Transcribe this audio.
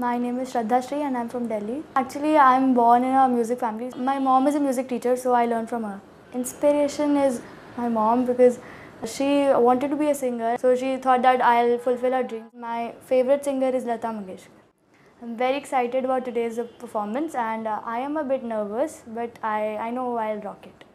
My name is Shraddha Shree and I'm from Delhi. Actually, I'm born in a music family. My mom is a music teacher, so I learned from her. Inspiration is my mom because she wanted to be a singer, so she thought that I'll fulfill her dream. My favorite singer is Lata Mangeshkar. I'm very excited about today's performance and uh, I am a bit nervous, but I, I know I'll rock it.